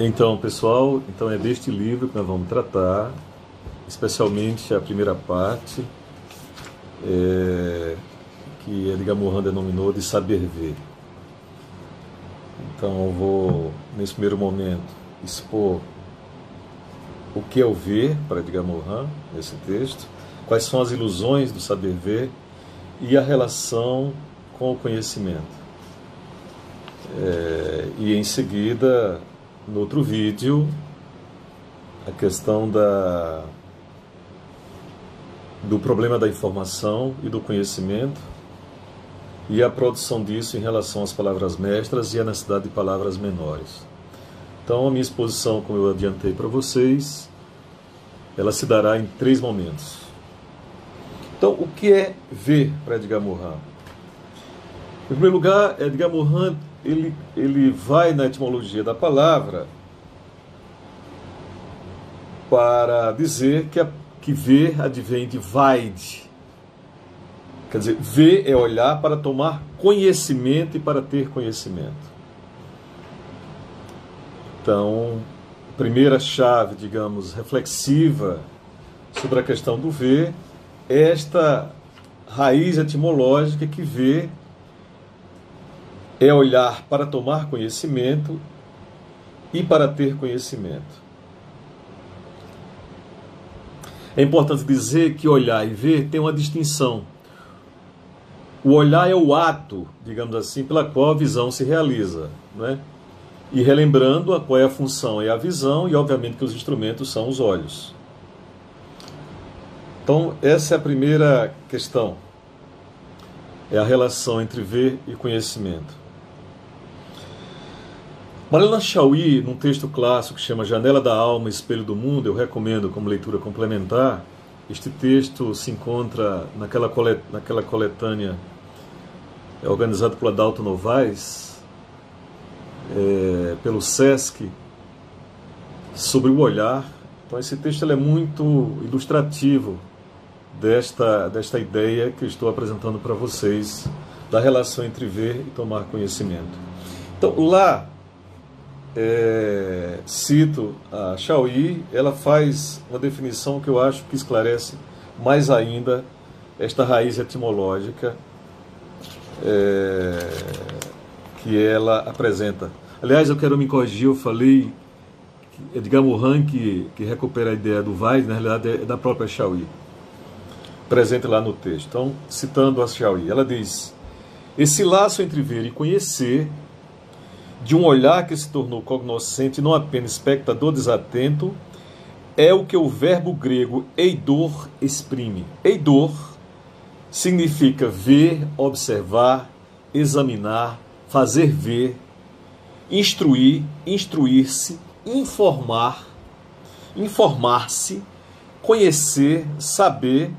Então, pessoal, então é deste livro que nós vamos tratar, especialmente a primeira parte, é, que Edgar Morin denominou de saber ver. Então, eu vou, nesse primeiro momento, expor o que é o ver para Edgar Morin, nesse texto, quais são as ilusões do saber ver e a relação com o conhecimento. É, e em seguida no outro vídeo a questão da do problema da informação e do conhecimento e a produção disso em relação às palavras mestras e a necessidade de palavras menores. Então, a minha exposição, como eu adiantei para vocês, ela se dará em três momentos. Então, o que é ver para Edgar Morin? Em primeiro lugar, Edgar Morin ele, ele vai na etimologia da palavra para dizer que, a, que ver advém de vaide. Quer dizer, ver é olhar para tomar conhecimento e para ter conhecimento. Então, primeira chave, digamos, reflexiva sobre a questão do ver é esta raiz etimológica que vê é olhar para tomar conhecimento e para ter conhecimento. É importante dizer que olhar e ver tem uma distinção. O olhar é o ato, digamos assim, pela qual a visão se realiza. Né? E relembrando a qual é a função é a visão, e obviamente que os instrumentos são os olhos. Então, essa é a primeira questão. É a relação entre ver e conhecimento. Marilyn Chauí, num texto clássico que chama Janela da Alma, Espelho do Mundo, eu recomendo como leitura complementar. Este texto se encontra naquela, colet, naquela coletânea é, organizada por Adalto Novaes, é, pelo SESC, sobre o olhar. Então, esse texto é muito ilustrativo desta, desta ideia que eu estou apresentando para vocês, da relação entre ver e tomar conhecimento. Então, lá é, cito a Xiaoyi, ela faz uma definição que eu acho que esclarece mais ainda esta raiz etimológica é, que ela apresenta. Aliás, eu quero me corrigir, eu falei Edgar Morin que, que recupera a ideia do Weiss, na realidade é da própria Xiaoyi, presente lá no texto. Então, citando a Xiaoyi, ela diz: Esse laço entre ver e conhecer de um olhar que se tornou cognoscente, não apenas espectador desatento, é o que o verbo grego eidor exprime. Eidor significa ver, observar, examinar, fazer ver, instruir, instruir-se, informar, informar-se, conhecer, saber,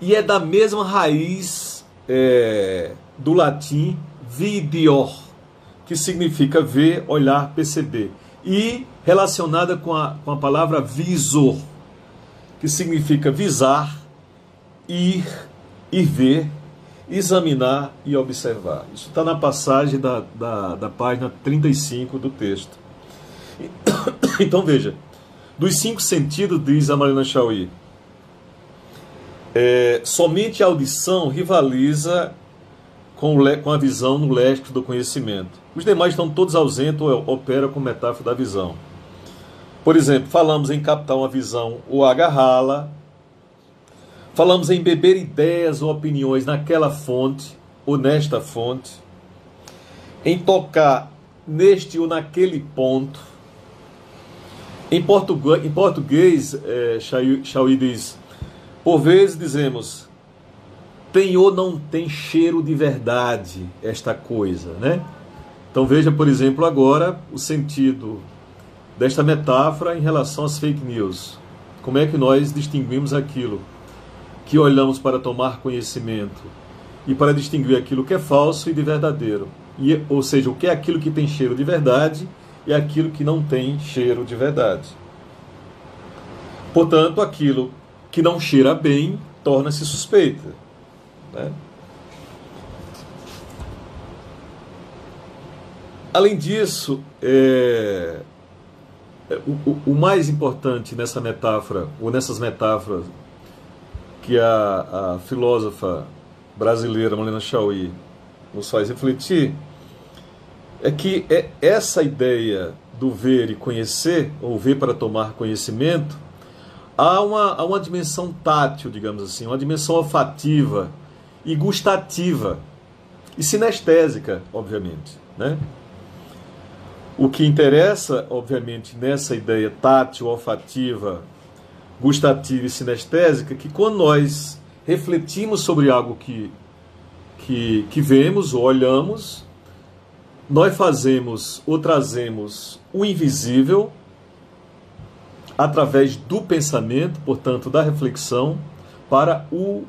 e é da mesma raiz é, do latim vidior, que significa ver, olhar, perceber. E relacionada com a, com a palavra visor, que significa visar, ir e ver, examinar e observar. Isso está na passagem da, da, da página 35 do texto. Então veja, dos cinco sentidos, diz a Marina Chauí, é, somente a audição rivaliza com, o, com a visão no léxico do conhecimento. Os demais estão todos ausentes ou operam com metáfora da visão. Por exemplo, falamos em captar uma visão ou agarrá-la. Falamos em beber ideias ou opiniões naquela fonte ou nesta fonte. Em tocar neste ou naquele ponto. Em português, em é, Chauí diz, por vezes dizemos, tem ou não tem cheiro de verdade esta coisa, né? Então veja, por exemplo, agora o sentido desta metáfora em relação às fake news. Como é que nós distinguimos aquilo que olhamos para tomar conhecimento e para distinguir aquilo que é falso e de verdadeiro? E, ou seja, o que é aquilo que tem cheiro de verdade e aquilo que não tem cheiro de verdade. Portanto, aquilo que não cheira bem torna-se suspeita. Né? Além disso, é, é, o, o, mais importante nessa metáfora, ou nessas metáforas, que a, a filósofa brasileira Molina Chauí nos faz refletir, é que é essa ideia do ver e conhecer, ou ver para tomar conhecimento, há uma, há uma dimensão tátil, digamos assim, uma dimensão olfativa e gustativa e sinestésica, obviamente. Né? O que interessa, obviamente, nessa ideia tátil, olfativa, gustativa e sinestésica, que quando nós refletimos sobre algo que, que, que vemos ou olhamos, nós fazemos ou trazemos o invisível através do pensamento, portanto, da reflexão, para o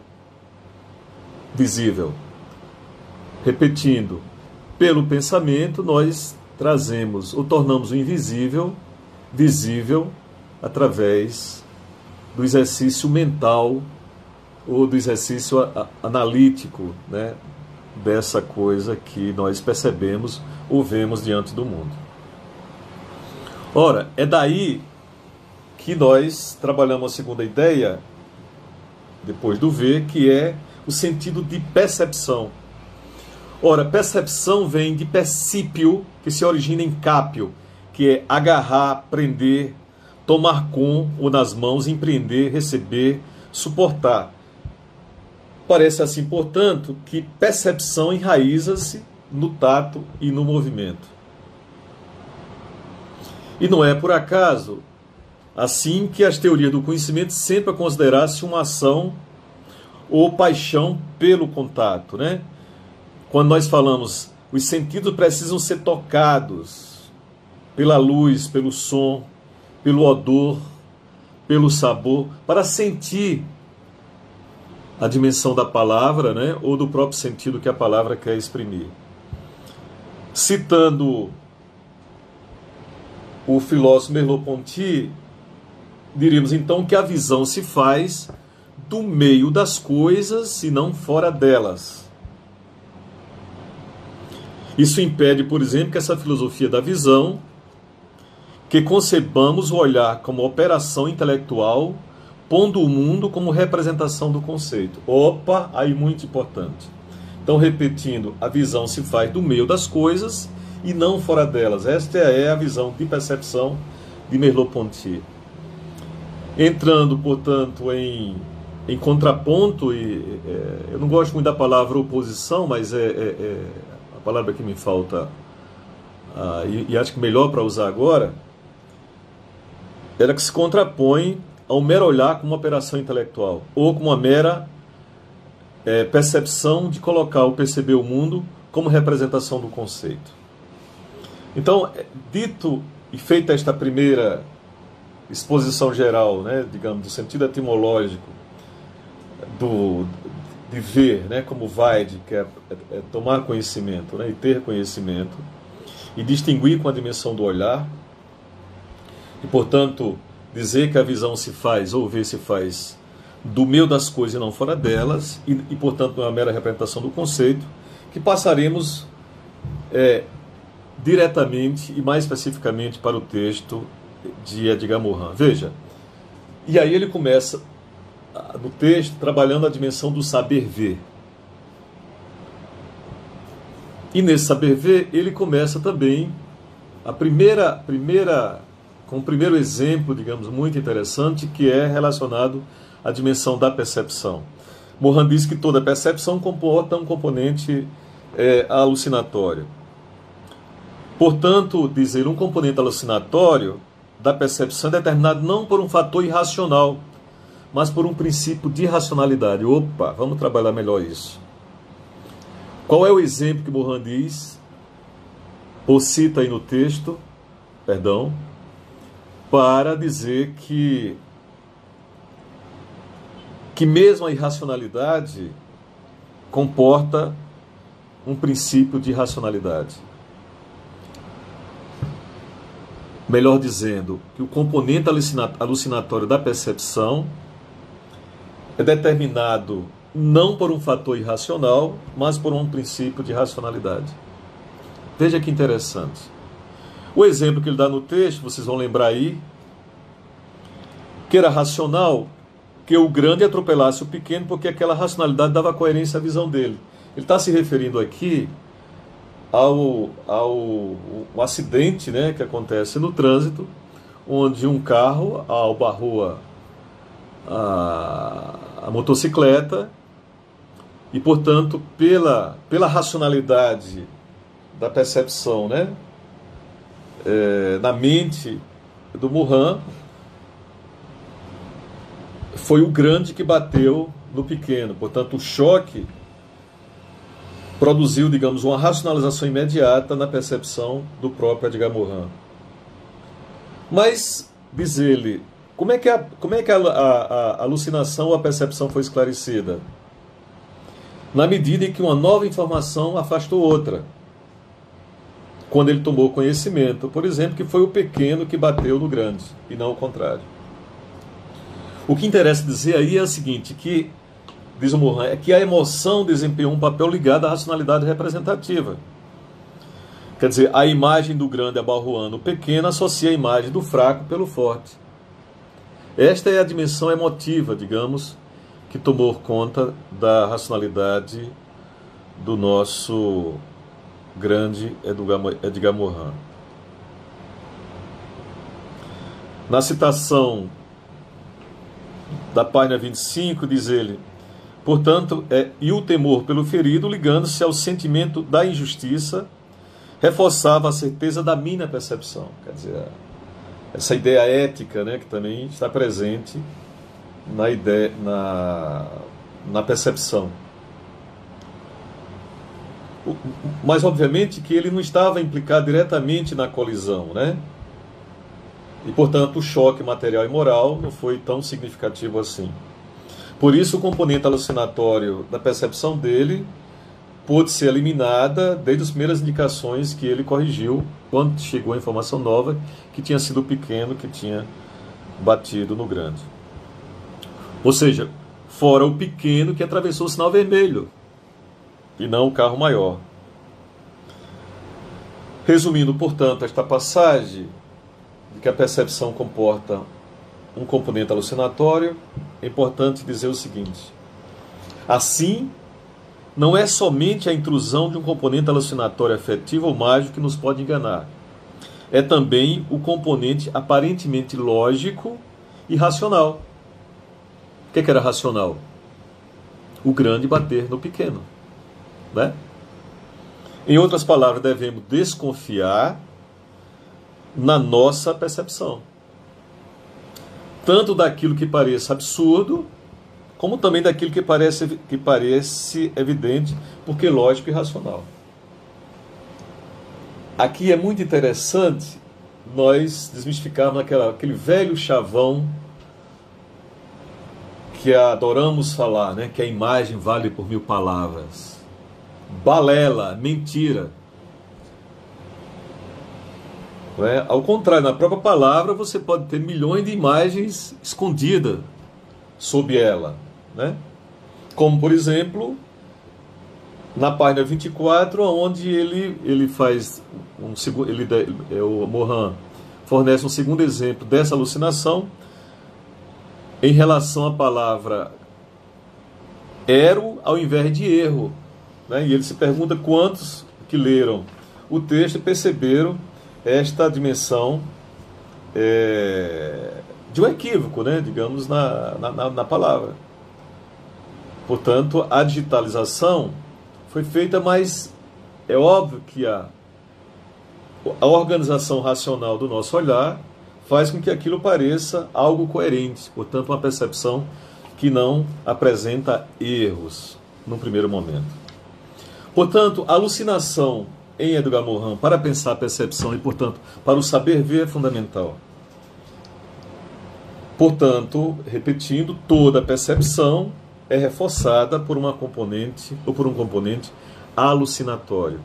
visível. Repetindo, pelo pensamento, nós trazemos ou tornamos o invisível visível através do exercício mental ou do exercício analítico, né, dessa coisa que nós percebemos ou vemos diante do mundo. Ora, é daí que nós trabalhamos a segunda ideia, depois do ver, que é o sentido de percepção. Ora, percepção vem de percípio, que se origina em cápio, que é agarrar, prender, tomar com ou nas mãos, empreender, receber, suportar. Parece assim, portanto, que percepção enraiza-se no tato e no movimento. E não é por acaso Assim que as teorias do conhecimento sempre considerasse uma ação ou paixão pelo contato, né? Quando nós falamos, os sentidos precisam ser tocados pela luz, pelo som, pelo odor, pelo sabor, para sentir a dimensão da palavra, né? Ou do próprio sentido que a palavra quer exprimir. Citando o filósofo Merleau-Ponty, diríamos então que a visão se faz do meio das coisas e não fora delas. Isso impede, por exemplo, que essa filosofia da visão, que concebamos o olhar como operação intelectual, pondo o mundo como representação do conceito. Opa, aí muito importante. Então, repetindo, a visão se faz do meio das coisas e não fora delas. Esta é a visão de percepção de Merleau-Ponty entrando, portanto, em, em contraponto, e é, eu não gosto muito da palavra oposição, mas é, é, é a palavra que me falta, ah, e, e, acho que melhor para usar agora, ela que se contrapõe ao mero olhar como uma operação intelectual, ou como uma mera é, percepção de colocar o perceber o mundo como representação do conceito. Então, é, dito e feita esta primeira exposição geral, né, digamos, do sentido etimológico do, de ver, né, como vai, de que é, é, tomar conhecimento né, e ter conhecimento, e distinguir com a dimensão do olhar, e portanto dizer que a visão se faz, ou ver se faz, do meio das coisas e não fora delas, e, e portanto não é uma mera representação do conceito, que passaremos é, diretamente e mais especificamente para o texto de Edgar Morin. Veja, e aí ele começa no texto trabalhando a dimensão do saber ver. E nesse saber ver, ele começa também a primeira, primeira com o primeiro exemplo, digamos, muito interessante, que é relacionado à dimensão da percepção. Morin diz que toda percepção comporta um componente é, alucinatório. Portanto, dizer um componente alucinatório da percepção é determinado não por um fator irracional, mas por um princípio de racionalidade. Opa, vamos trabalhar melhor isso. Qual é o exemplo que Mohan diz, ou cita aí no texto, perdão, para dizer que que mesmo a irracionalidade comporta um princípio de racionalidade. melhor dizendo, que o componente alucinatório da percepção é determinado não por um fator irracional, mas por um princípio de racionalidade. Veja que interessante. O exemplo que ele dá no texto, vocês vão lembrar aí, que era racional que o grande atropelasse o pequeno, porque aquela racionalidade dava coerência à visão dele. Ele está se referindo aqui ao, ao, ao acidente né, que acontece no trânsito, onde um carro, ao barrua a, a motocicleta, e portanto, pela, pela racionalidade da percepção né, é, na mente do Muhan, foi o grande que bateu no pequeno. Portanto, o choque produziu, digamos, uma racionalização imediata na percepção do próprio Edgar Morin. Mas, diz ele, como é que a, como é que a, a, a alucinação ou a percepção foi esclarecida? Na medida em que uma nova informação afastou outra. Quando ele tomou conhecimento, por exemplo, que foi o pequeno que bateu no grande, e não o contrário. O que interessa dizer aí é o seguinte, que diz o Morin, é que a emoção desempenhou um papel ligado à racionalidade representativa. Quer dizer, a imagem do grande abalroando o pequeno associa a imagem do fraco pelo forte. Esta é a dimensão emotiva, digamos, que tomou conta da racionalidade do nosso grande Edgar Morin. Na citação da página 25, diz ele: Portanto, é, e o temor pelo ferido, ligando-se ao sentimento da injustiça, reforçava a certeza da minha percepção. Quer dizer, essa ideia ética né, que também está presente na, ideia, na, na percepção. Mas, obviamente, que ele não estava implicado diretamente na colisão, né? E, portanto, o choque material e moral não foi tão significativo assim. Por isso, o componente alucinatório da percepção dele pôde ser eliminada desde as primeiras indicações que ele corrigiu quando chegou a informação nova que tinha sido o pequeno que tinha batido no grande. Ou seja, fora o pequeno que atravessou o sinal vermelho e não o carro maior. Resumindo, portanto, esta passagem de que a percepção comporta um componente alucinatório, é importante dizer o seguinte: assim, não é somente a intrusão de um componente alucinatório afetivo ou mágico que nos pode enganar. É também o componente aparentemente lógico e racional. O que, é que era racional? O grande bater no pequeno. Né? Em outras palavras, devemos desconfiar na nossa percepção tanto daquilo que parece absurdo, como também daquilo que parece, que parece evidente, porque lógico e racional. Aqui é muito interessante nós desmistificarmos aquela, aquele velho chavão que adoramos falar, né? que a imagem vale por mil palavras. Balela, mentira. É? Ao contrário, na própria palavra você pode ter milhões de imagens escondidas sob ela. Né? Como, por exemplo, na página 24, onde ele, ele faz um segundo. Ele, é, o Mohan fornece um segundo exemplo dessa alucinação em relação à palavra ero ao invés de erro. Né? E ele se pergunta quantos que leram o texto perceberam esta dimensão é, de um equívoco, né, digamos, na, na, na palavra. Portanto, a digitalização foi feita, mas é óbvio que a, a organização racional do nosso olhar faz com que aquilo pareça algo coerente, portanto, uma percepção que não apresenta erros no primeiro momento. Portanto, a alucinação em Edgar Morin para pensar a percepção e, portanto, para o saber ver é fundamental. Portanto, repetindo, toda percepção é reforçada por uma componente ou por um componente alucinatório.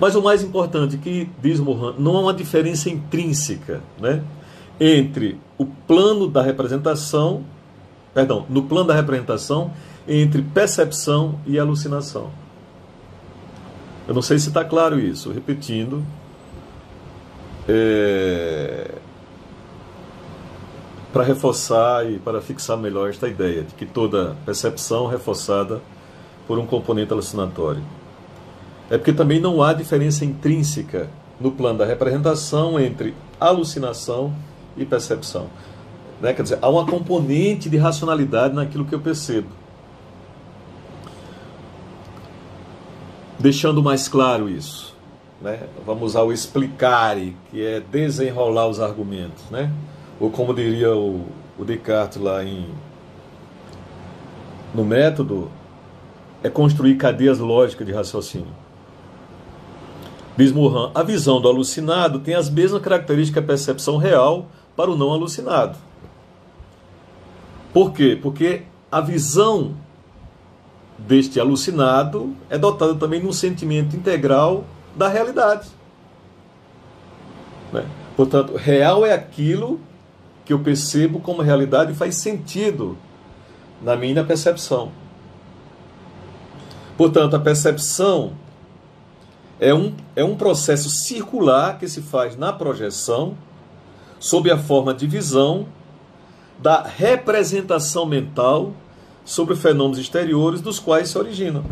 Mas o mais importante que diz Morin, não há uma diferença intrínseca, né, entre o plano da representação, perdão, no plano da representação entre percepção e alucinação. Eu não sei se está claro isso. Repetindo, é, para reforçar e para fixar melhor esta ideia de que toda percepção reforçada por um componente alucinatório. É porque também não há diferença intrínseca no plano da representação entre alucinação e percepção. Né? Quer dizer, há uma componente de racionalidade naquilo que eu percebo. Deixando mais claro isso, né? vamos usar o explicare, que é desenrolar os argumentos, né? Ou como diria o, o Descartes lá em, no método, é construir cadeias lógicas de raciocínio. Diz a visão do alucinado tem as mesmas características que a percepção real para o não alucinado. Por quê? Porque a visão deste alucinado é dotada também de um sentimento integral da realidade. Né? Portanto, real é aquilo que eu percebo como realidade faz sentido na minha percepção. Portanto, a percepção é um, é um processo circular que se faz na projeção, sob a forma de visão, da representação mental sobre fenômenos exteriores dos quais se originam.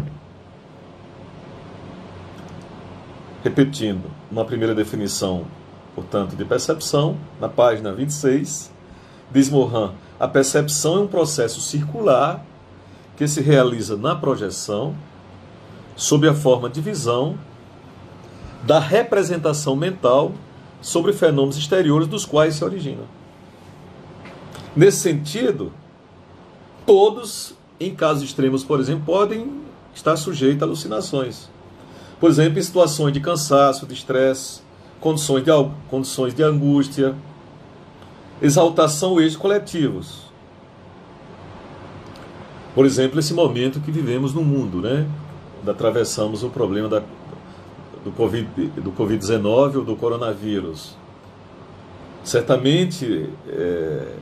Repetindo, uma primeira definição portanto, de percepção, na página 26, diz Morin, a percepção é um processo circular que se realiza na projeção, sob a forma de visão, da representação mental sobre fenômenos exteriores dos quais se origina. Nesse sentido, todos, em casos extremos, por exemplo, podem estar sujeitos a alucinações. Por exemplo, em situações de cansaço, de estresse, condições de, condições de angústia, exaltação e coletivos. Por exemplo, esse momento que vivemos no mundo, né? Atravessamos o problema da, do Covid-19 do COVID ou do coronavírus. Certamente é,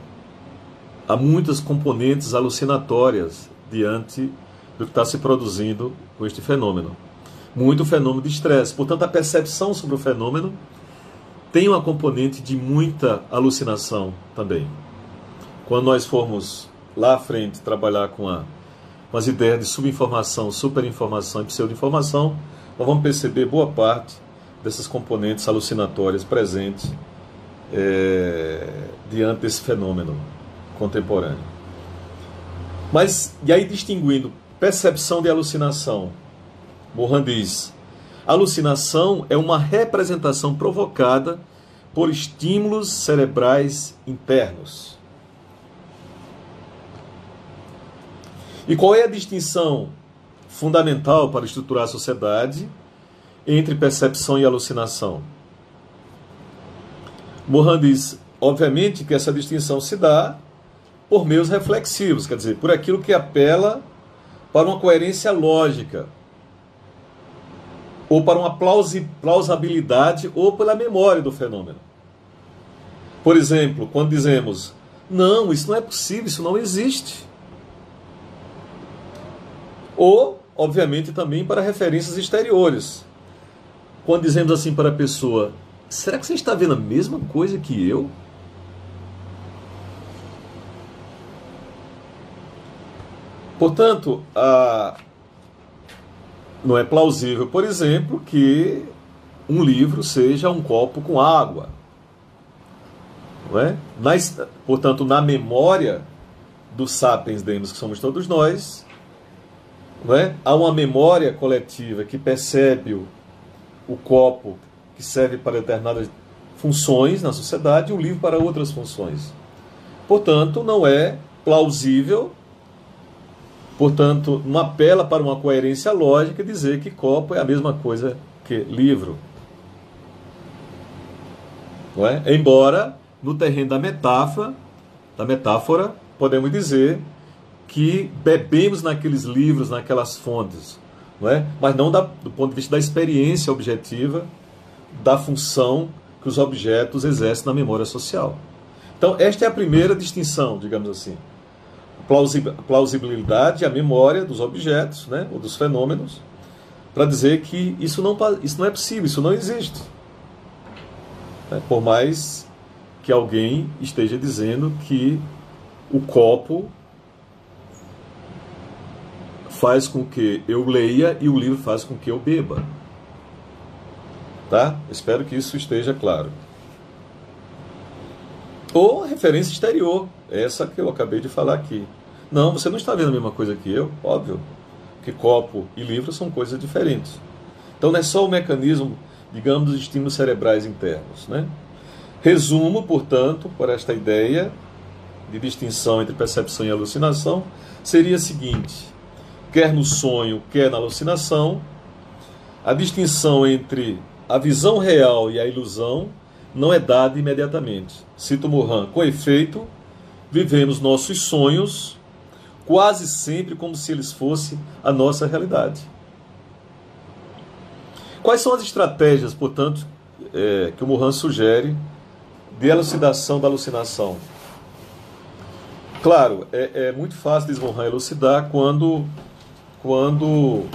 há muitas componentes alucinatórias diante do que está se produzindo com este fenômeno muito fenômeno de estresse. Portanto, a percepção sobre o fenômeno tem uma componente de muita alucinação também. Quando nós formos lá à frente trabalhar com, a, com as ideias de subinformação, superinformação e pseudoinformação, nós vamos perceber boa parte dessas componentes alucinatórias presentes é, diante desse fenômeno contemporâneo. Mas, e aí distinguindo percepção de alucinação Mohan diz: alucinação é uma representação provocada por estímulos cerebrais internos. E qual é a distinção fundamental para estruturar a sociedade entre percepção e alucinação? Mohan diz, obviamente, que essa distinção se dá por meios reflexivos, quer dizer, por aquilo que apela para uma coerência lógica, ou para uma plausibilidade ou pela memória do fenômeno. Por exemplo, quando dizemos, não, isso não é possível, isso não existe. Ou, obviamente, também para referências exteriores. Quando dizemos assim para a pessoa, será que você está vendo a mesma coisa que eu? Portanto, a não é plausível, por exemplo, que um livro seja um copo com água. Não é? Na, portanto, na memória dos sapiens demos, que somos todos nós, não é? há uma memória coletiva que percebe o, o copo que serve para determinadas funções na sociedade e o livro para outras funções. Portanto, não é plausível Portanto, não apela para uma coerência lógica dizer que copo é a mesma coisa que livro. Não é? Embora, no terreno da metáfora, da metáfora, podemos dizer que bebemos naqueles livros, naquelas fontes, não é? mas não da, do ponto de vista da experiência objetiva, da função que os objetos exercem na memória social. Então, esta é a primeira distinção, digamos assim plausibilidade, a memória dos objetos, né, ou dos fenômenos, para dizer que isso não, isso não é possível, isso não existe. Né? Por mais que alguém esteja dizendo que o copo faz com que eu leia e o livro faz com que eu beba. Tá? Espero que isso esteja claro. Ou referência exterior, essa que eu acabei de falar aqui. Não, você não está vendo a mesma coisa que eu, óbvio. Que copo e livro são coisas diferentes. Então não é só o mecanismo, digamos, dos estímulos cerebrais internos. Né? Resumo, portanto, por esta ideia de distinção entre percepção e alucinação, seria a seguinte: quer no sonho, quer na alucinação, a distinção entre a visão real e a ilusão não é dada imediatamente. Cito Mohan, com efeito, vivemos nossos sonhos quase sempre como se eles fossem a nossa realidade. Quais são as estratégias, portanto, é, que o Mohan sugere de elucidação da alucinação? Claro, é, é muito fácil desmonrar elucidar quando, quando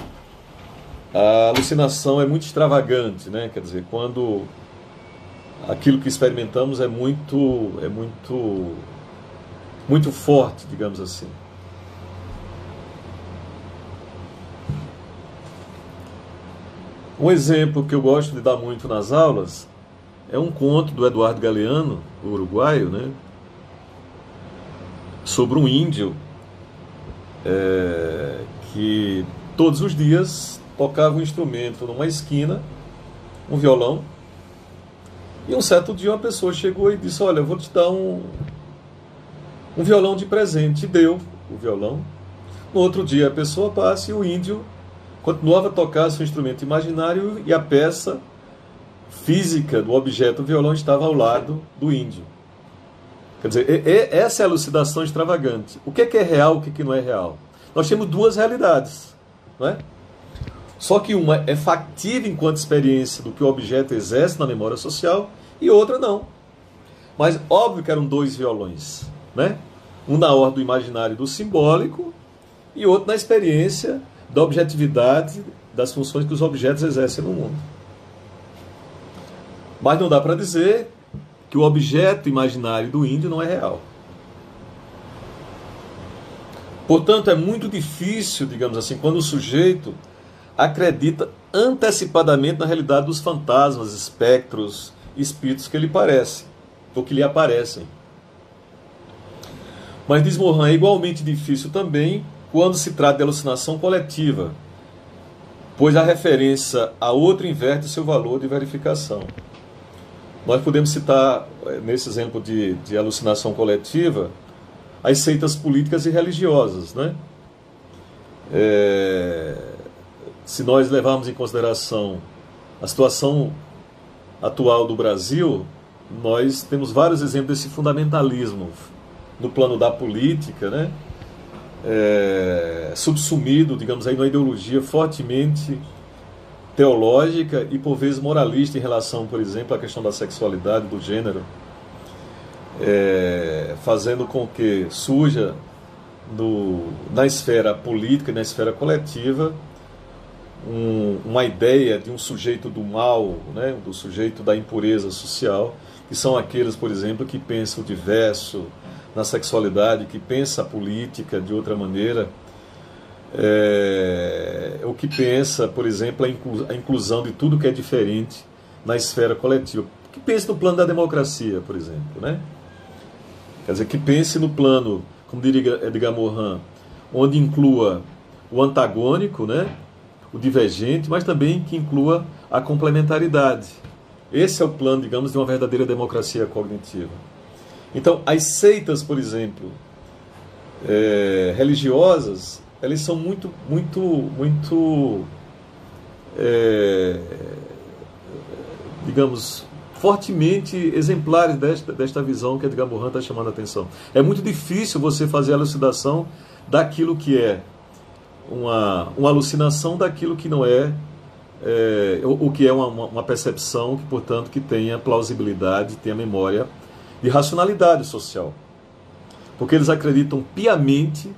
a alucinação é muito extravagante, né? Quer dizer, quando aquilo que experimentamos é muito, é muito, muito forte, digamos assim. Um exemplo que eu gosto de dar muito nas aulas é um conto do Eduardo Galeano, uruguaio, né? sobre um índio é, que todos os dias tocava um instrumento numa esquina, um violão, e um certo dia uma pessoa chegou e disse: Olha, eu vou te dar um, um violão de presente. E deu o violão. No outro dia a pessoa passa e o índio continuava a tocar seu instrumento imaginário e a peça física do objeto violão estava ao lado do índio. Quer dizer, essa é a elucidação extravagante. O que é, que é real, o que, é que não é real? Nós temos duas realidades, não é? Só que uma é factível enquanto experiência do que o objeto exerce na memória social e outra não. Mas óbvio que eram dois violões, né? Um na ordem do imaginário do simbólico e outro na experiência da objetividade das funções que os objetos exercem no mundo. Mas não dá para dizer que o objeto imaginário do índio não é real. Portanto, é muito difícil, digamos assim, quando o sujeito acredita antecipadamente na realidade dos fantasmas, espectros, espíritos que lhe parecem, ou que lhe aparecem. Mas diz Mohan, é igualmente difícil também quando se trata de alucinação coletiva, pois a referência a outro inverte seu valor de verificação. Nós podemos citar, eh, nesse exemplo de, de alucinação coletiva, as seitas políticas e religiosas. Né? É, se nós levarmos em consideração a situação atual do Brasil, nós temos vários exemplos desse fundamentalismo no plano da política, né? É, subsumido, digamos aí, numa ideologia fortemente teológica e por vezes moralista em relação, por exemplo, à questão da sexualidade, do gênero, é, fazendo com que surja no, na esfera política na esfera coletiva um, uma ideia de um sujeito do mal, né, do sujeito da impureza social, que são aqueles, por exemplo, que pensam o diverso na sexualidade, que pensam a política de outra maneira é, o que pensa, por exemplo, a, inclu, a inclusão de tudo que é diferente na esfera coletiva. Que pense no plano da democracia, por exemplo, né? Quer dizer, que pense no plano, como diria Edgar Morin, onde inclua o antagônico, né? O divergente, mas também que inclua a complementaridade. Esse é o plano, digamos, de uma verdadeira democracia cognitiva. Então, as seitas, por exemplo, é, religiosas, eles são muito, muito, muito, é, digamos, fortemente exemplares desta, desta visão que Edgar Morin está chamando a atenção. É muito difícil você fazer a elucidação daquilo que é uma, uma alucinação daquilo que não é, é o, que é uma, uma percepção que, portanto, que tenha plausibilidade, tenha memória de racionalidade social. Porque eles acreditam piamente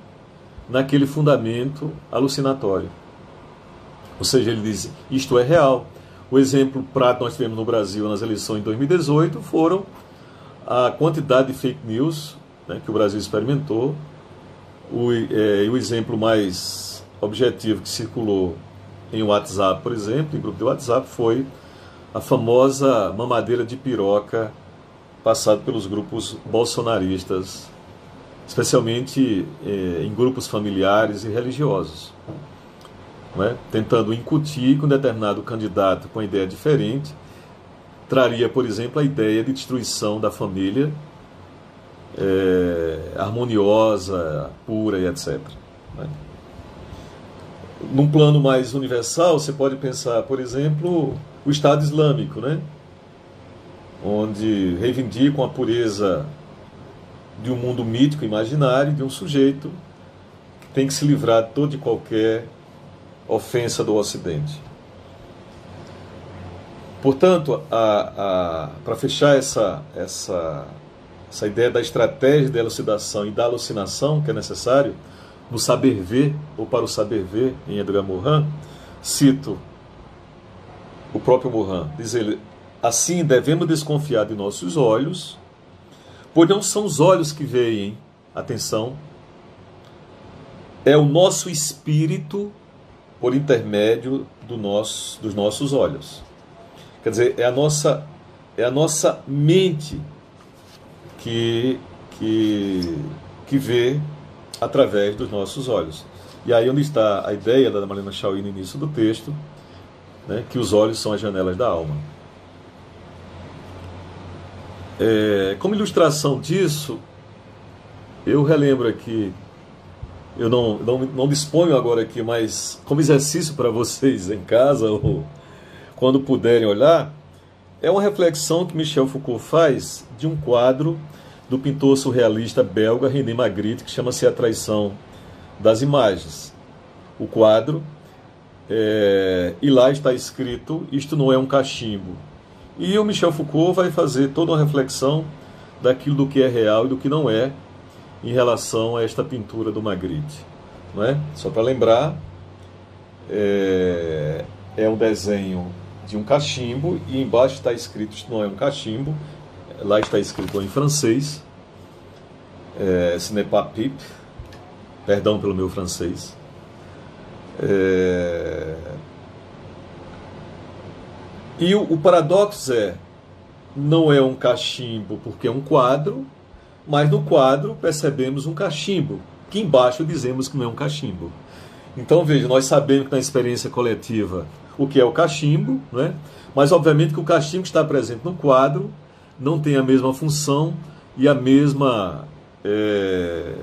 naquele fundamento alucinatório. Ou seja, ele diz: isto é real. O exemplo prático que nós tivemos no Brasil nas eleições de 2018 foram a quantidade de fake news né, que o Brasil experimentou. O, é, o exemplo mais objetivo que circulou em WhatsApp, por exemplo, em grupo de WhatsApp, foi a famosa mamadeira de piroca passada pelos grupos bolsonaristas, especialmente é, em grupos familiares e religiosos é? tentando incutir que um determinado candidato com ideia diferente traria, por exemplo, a ideia de destruição da família é, harmoniosa, pura e etc. Né? Num plano mais universal, você pode pensar, por exemplo, o Estado Islâmico, né? onde reivindicam a pureza de um mundo mítico imaginário, de um sujeito que tem que se livrar de todo e qualquer ofensa do Ocidente. Portanto, para fechar essa, essa, essa ideia da estratégia da elucidação e da alucinação que é necessário no saber ver, ou para o saber ver, em Edgar Morin, cito o próprio Morin, diz ele, assim devemos desconfiar de nossos olhos, pois não são os olhos que veem, atenção, é o nosso espírito por intermédio do nosso, dos nossos olhos. Quer dizer, é a nossa, é a nossa mente que, que, que vê através dos nossos olhos. E aí onde está a ideia da Marina Chauí no início do texto, né, que os olhos são as janelas da alma. É, como ilustração disso, eu relembro aqui eu não, não, não disponho agora aqui, mas como exercício para vocês em casa ou quando puderem olhar, é uma reflexão que Michel Foucault faz de um quadro do pintor surrealista belga René Magritte, que chama-se A Traição das Imagens. O quadro, é, e lá está escrito: Isto não é um cachimbo. E o Michel Foucault vai fazer toda uma reflexão daquilo do que é real e do que não é, em relação a esta pintura do Magritte. Não é? Só para lembrar, é, é um desenho de um cachimbo e embaixo está escrito, isto não é um cachimbo, lá está escrito em francês, é, ce n'est pas perdão pelo meu francês. É, e o, o paradoxo é, não é um cachimbo porque é um quadro, mas no quadro percebemos um cachimbo, que embaixo dizemos que não é um cachimbo. Então veja, nós sabemos que na experiência coletiva o que é o cachimbo, né? mas obviamente que o cachimbo que está presente no quadro não tem a mesma função e a mesma é,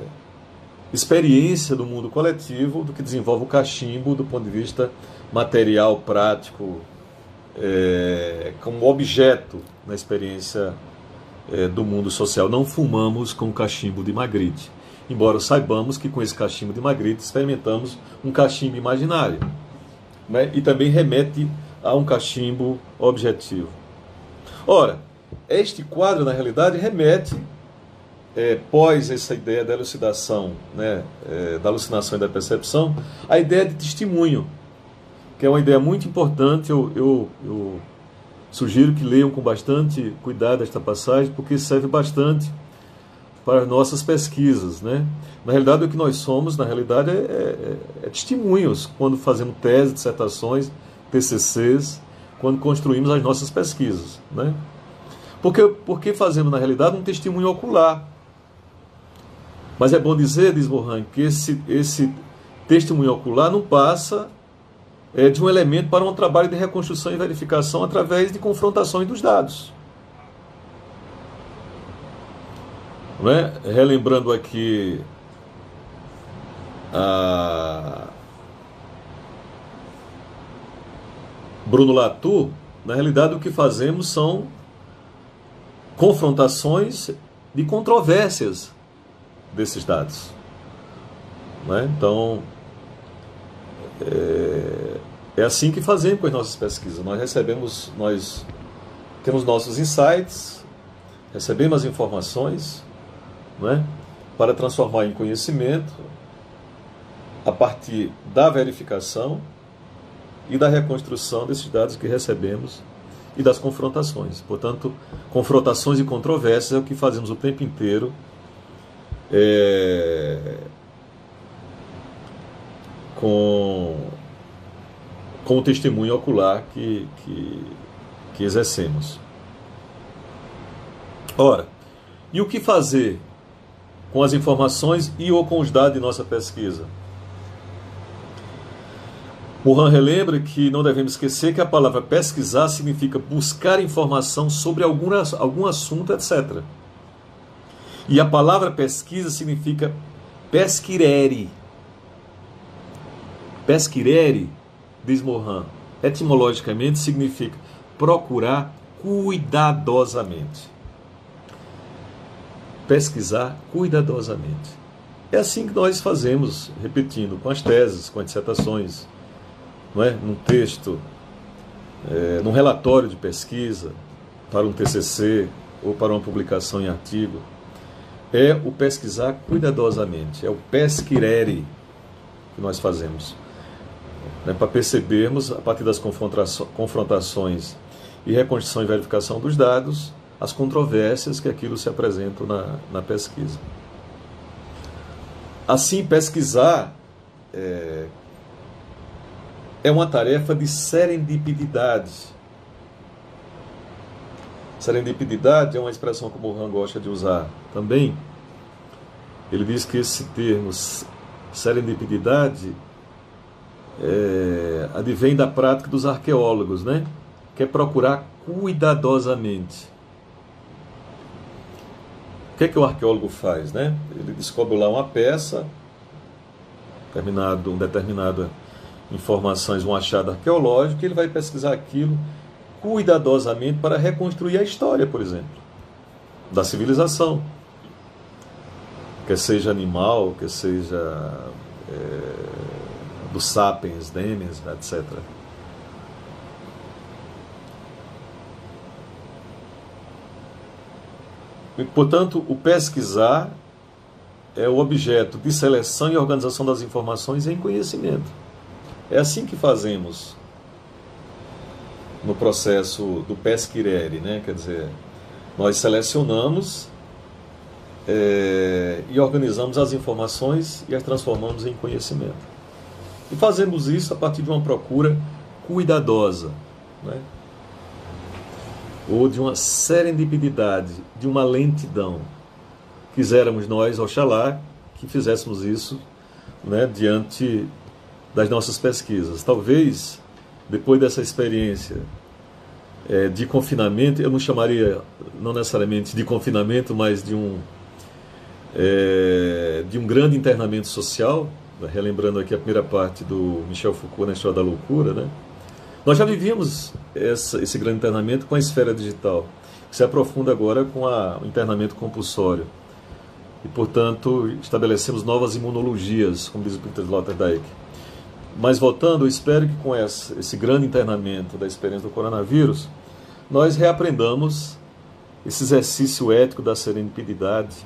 experiência do mundo coletivo do que desenvolve o cachimbo do ponto de vista material, prático, é, como objeto na experiência é, do mundo social. Não fumamos com cachimbo de Magritte, embora saibamos que com esse cachimbo de Magritte experimentamos um cachimbo imaginário. Né? E também remete a um cachimbo objetivo. Ora, este quadro, na realidade, remete, é, pós essa ideia da elucidação, né, é, da alucinação e da percepção, a ideia de testemunho, que é uma ideia muito importante. Eu, eu, eu Sugiro que leiam com bastante cuidado esta passagem, porque serve bastante para as nossas pesquisas. Né? Na realidade, o que nós somos, na realidade, é, é, é testemunhos quando fazemos teses, dissertações, TCCs, quando construímos as nossas pesquisas. Né? Porque, porque fazemos, na realidade, um testemunho ocular. Mas é bom dizer, diz Mohan, que esse, esse testemunho ocular não passa é, de um elemento para um trabalho de reconstrução e verificação através de confrontações dos dados. Não é? Relembrando aqui a Bruno Latour, na realidade o que fazemos são confrontações de controvérsias desses dados. É? Então, é, é assim que fazemos com as nossas pesquisas. Nós recebemos, nós temos nossos insights, recebemos as informações, não é? para transformar em conhecimento a partir da verificação e da reconstrução desses dados que recebemos e das confrontações. Portanto, confrontações e controvérsias é o que fazemos o tempo inteiro. É, com, com o testemunho ocular que, que, que exercemos. Ora, e o que fazer com as informações e ou com os dados de nossa pesquisa? Mohan relembra que não devemos esquecer que a palavra pesquisar significa buscar informação sobre algum, algum assunto, etc. E a palavra pesquisa significa pesquirere. Pesquirere, diz Mohan, etimologicamente significa procurar cuidadosamente. Pesquisar cuidadosamente. É assim que nós fazemos, repetindo, com as teses, com as dissertações não é? num texto, é, num relatório de pesquisa, para um TCC ou para uma publicação em artigo, é o pesquisar cuidadosamente, é o pesquirere que nós fazemos. Né, para percebermos, a partir das confrontações e reconstrução e verificação dos dados, as controvérsias que aquilo se apresentam na, na pesquisa. Assim, pesquisar é, é uma tarefa de serendipidade. Serendipidade é uma expressão que o Mohan gosta de usar também. Ele diz que esse termo serendipidade é, advém da prática dos arqueólogos, né? Que é procurar cuidadosamente. O que é que o arqueólogo faz, né? Ele descobre lá uma peça, determinado, um determinado informações, um achado arqueológico, ele vai pesquisar aquilo cuidadosamente para reconstruir a história, por exemplo, da civilização. Quer seja animal, quer seja é, do sapiens, demens, etc. E, portanto, o pesquisar é o objeto de seleção e organização das informações em conhecimento. É assim que fazemos no processo do pesquirere, né? quer dizer, nós selecionamos é, e organizamos as informações e as transformamos em conhecimento. E fazemos isso a partir de uma procura cuidadosa, né? ou de uma serendipidade, de uma lentidão. Quiséramos nós, oxalá, que fizéssemos isso né, diante das nossas pesquisas. Talvez, depois dessa experiência é, de confinamento, eu não chamaria, não necessariamente de confinamento, mas de um, é, de um grande internamento social, relembrando aqui a primeira parte do Michel Foucault na História da Loucura, né? Nós já vivíamos essa, esse grande internamento com a esfera digital, que se aprofunda agora com a, o internamento compulsório. E, portanto, estabelecemos novas imunologias, como diz o Peter Sloterdijk. Mas voltando, eu espero que com esse, grande internamento da experiência do coronavírus, nós reaprendamos esse exercício ético da serenidade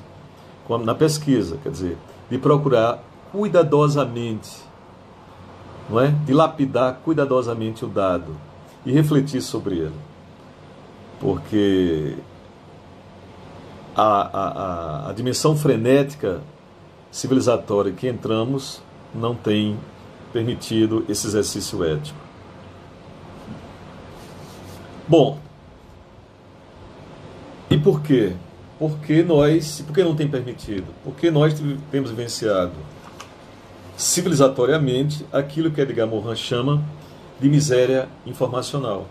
na pesquisa, quer dizer, de procurar cuidadosamente, não é? de lapidar cuidadosamente o dado e refletir sobre ele. Porque a, a, a dimensão frenética civilizatória que entramos não tem permitido esse exercício ético. Bom, e por quê? Porque nós, por que não tem permitido? Porque nós temos vivenciado civilizatoriamente aquilo que Edgar Morin chama de miséria informacional.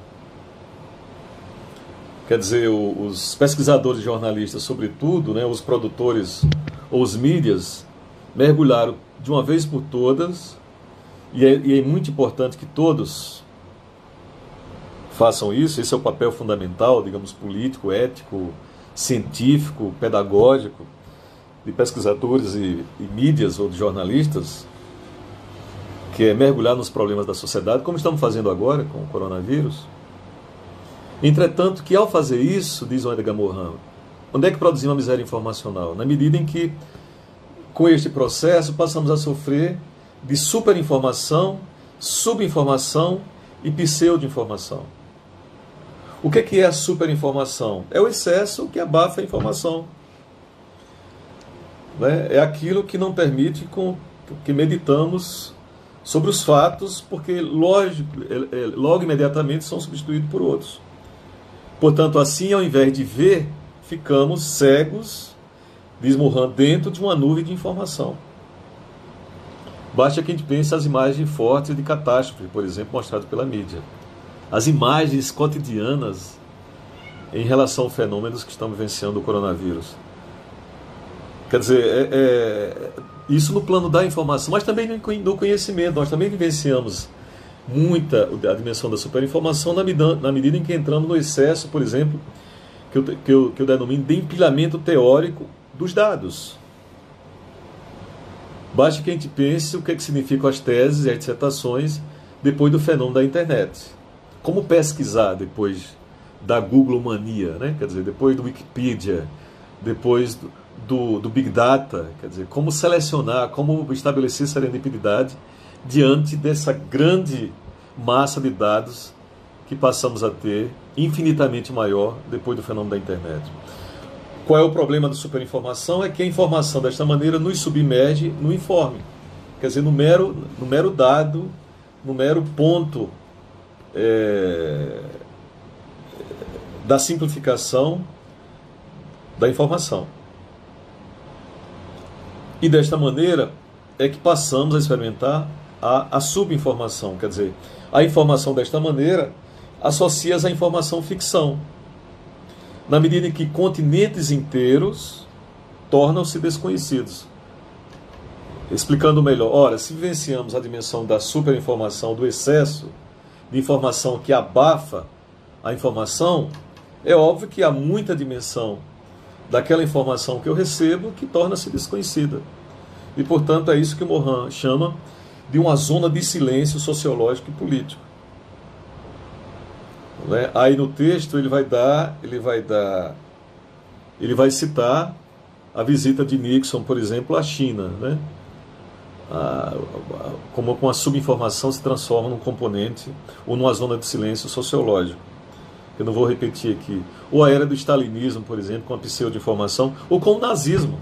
Quer dizer, os pesquisadores jornalistas, sobretudo, né, os produtores ou os mídias, mergulharam de uma vez por todas e é, e é muito importante que todos façam isso, esse é o papel fundamental, digamos, político, ético, científico, pedagógico, de pesquisadores e, e mídias ou de jornalistas, que é mergulhar nos problemas da sociedade, como estamos fazendo agora com o coronavírus. Entretanto, que ao fazer isso, diz o Edgar Morin, onde é que produzimos a miséria informacional? Na medida em que, com este processo, passamos a sofrer de superinformação, subinformação e pseudo-informação. O que é a superinformação? É o excesso que abafa a informação. Né? É aquilo que não permite que meditamos sobre os fatos, porque é, é, logo imediatamente são substituídos por outros. Portanto, assim, ao invés de ver, ficamos cegos, desmorrando dentro de uma nuvem de informação. Basta que a gente pense as imagens fortes de catástrofe, por exemplo, mostradas pela mídia. As imagens cotidianas em relação a fenômenos que estão vivenciando o coronavírus. Quer dizer, é, é, isso no plano da informação, mas também no conhecimento. Nós também vivenciamos muita a dimensão da superinformação na medida, na medida em que entramos no excesso, por exemplo, que eu, que eu, que eu denomino de empilhamento teórico dos dados. Basta que a gente pense o que, é que significam as teses e as dissertações depois do fenômeno da internet. Como pesquisar depois da Google Mania, né? quer dizer, depois do Wikipedia, depois do, do, do Big Data, quer dizer, como selecionar, como estabelecer serendipidade diante dessa grande massa de dados que passamos a ter, infinitamente maior depois do fenômeno da internet. Qual é o problema da superinformação? É que a informação desta maneira nos submerge no informe. Quer dizer, no mero, no mero dado, no mero ponto é, da simplificação da informação. E desta maneira é que passamos a experimentar a, a subinformação, quer dizer, a informação desta maneira associa-se à informação ficção, na medida em que continentes inteiros tornam-se desconhecidos. Explicando melhor, ora, se vivenciamos a dimensão da superinformação, do excesso de informação que abafa a informação, é óbvio que há muita dimensão daquela informação que eu recebo que torna-se desconhecida. E, portanto, é isso que Morin chama de uma zona de silêncio sociológico e político. Né? Aí no texto ele vai dar, ele vai dar, ele vai citar a visita de Nixon, por exemplo, à China, né? Como com a subinformação se transforma num componente ou numa zona de silêncio sociológico. Eu não vou repetir aqui. Ou a era do stalinismo, por exemplo, com a pseudo-informação, ou com o nazismo.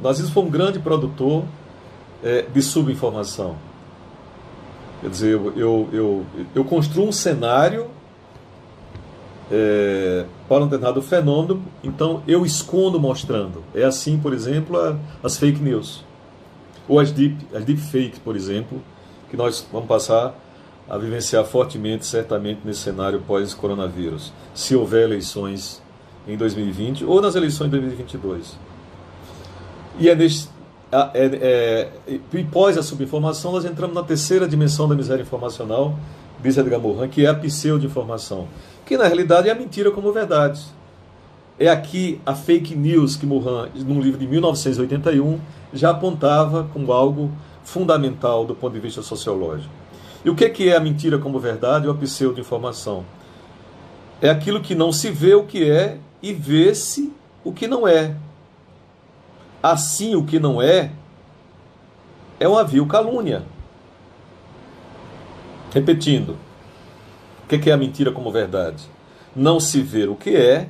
O nazismo foi um grande produtor é, de subinformação. Quer dizer, eu, eu, eu, eu construo um cenário é, para um determinado fenômeno, então eu escondo mostrando. É assim, por exemplo, a, as fake news. Ou as deep, as deep fakes, por exemplo, que nós vamos passar a vivenciar fortemente, certamente, nesse cenário pós-coronavírus, se houver eleições em 2020 ou nas eleições de 2022. E é neste, é, é, e pós a subinformação, nós entramos na terceira dimensão da miséria informacional, diz Edgar Morin, que é a pseudo-informação, que na realidade é a mentira como verdade. É aqui a fake news que Morin, num livro de 1981, já apontava como algo fundamental do ponto de vista sociológico. E o que é a mentira como verdade ou a pseudo-informação? É aquilo que não se vê o que é e vê-se o que não é. Assim, o que não é é uma vil calúnia. Repetindo, o que é a mentira como verdade? Não se ver o que é,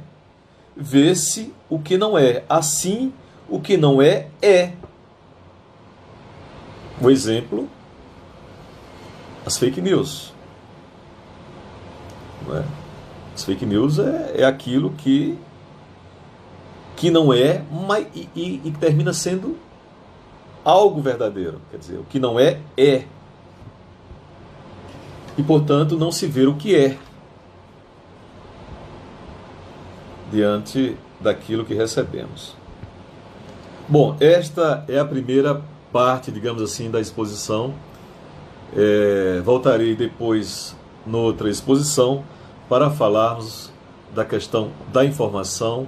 vê-se o que não é. Assim, o que não é, é. O exemplo as fake news. É? As fake news é, é aquilo que, que não é, mas, e, e, e termina sendo algo verdadeiro. Quer dizer, o que não é, é. E, portanto, não se vê o que é diante daquilo que recebemos. Bom, esta é a primeira parte, digamos assim, da exposição é, voltarei depois, noutra exposição, para falarmos da questão da informação,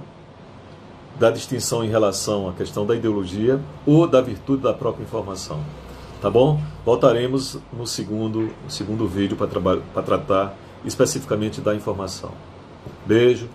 da distinção em relação à questão da ideologia ou da virtude da própria informação. Tá bom? Voltaremos no segundo, no segundo vídeo para tratar especificamente da informação. Beijo.